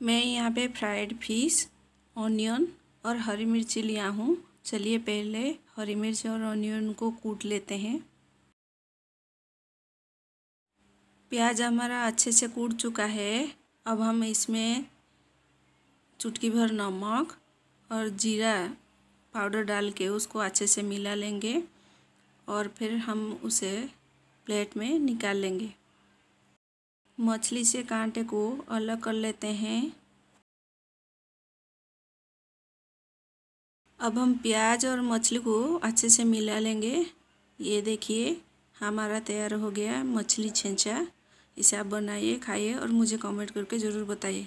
मैं यहाँ पे फ्राइड फ़िश ऑनियन और हरी मिर्ची लिया हूँ। चलिए पहले हरी मिर्च और ऑनियन को कूट लेते हैं। प्याज हमारा अच्छे से कूट चुका है। अब हम इसमें चुटकी भर नमक और जीरा पाउडर डाल के उसको अच्छे से मिला लेंगे और फिर हम उसे प्लेट में निकाल लेंगे। मछली से कांटे को अलग कर लेते हैं। अब हम प्याज और मछली को अच्छे से मिला लेंगे। ये देखिए, हमारा तैयार हो गया मछली छेंचा। इसे आप बनाइए, खाइए और मुझे कमेंट करके ज़रूर बताइए।